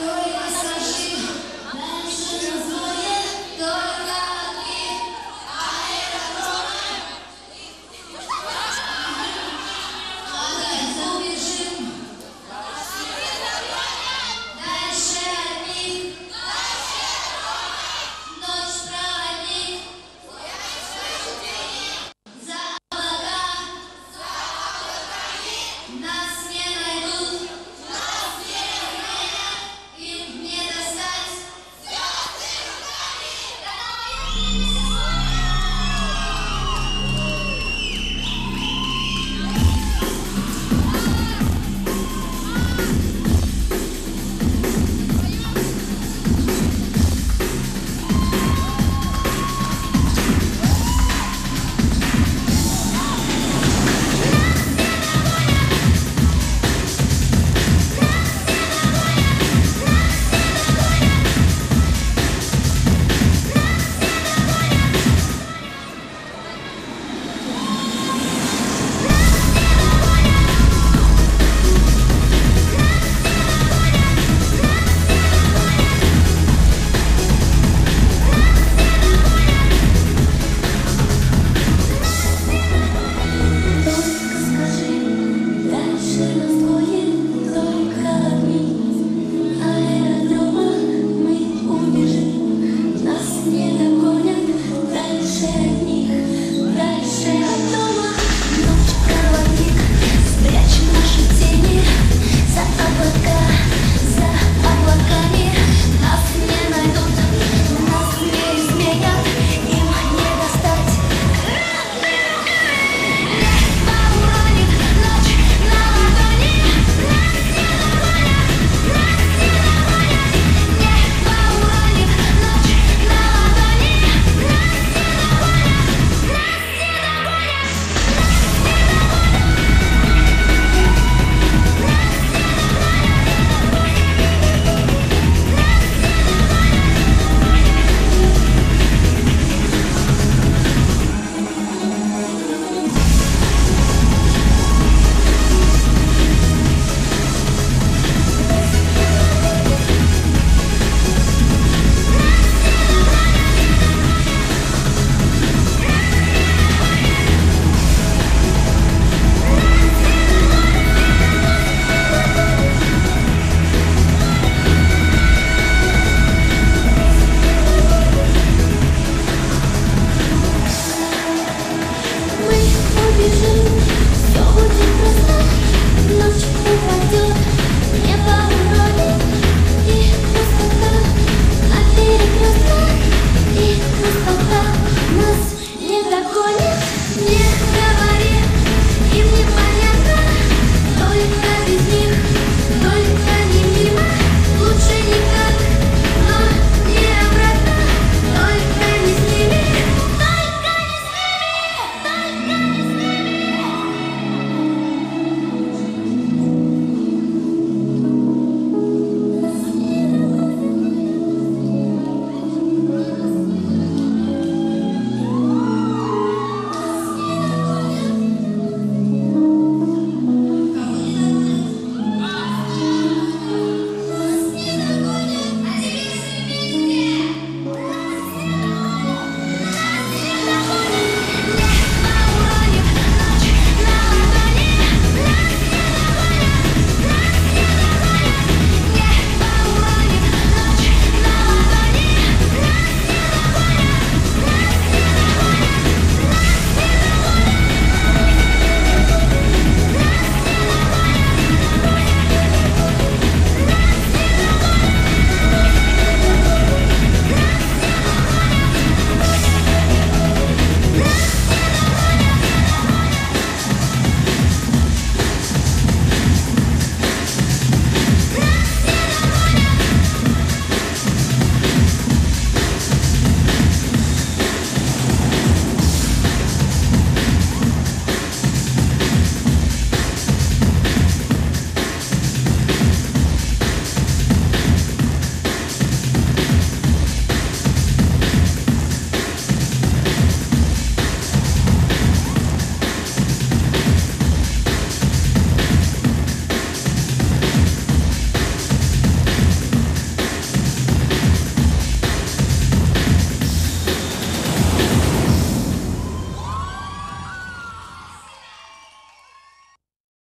Soy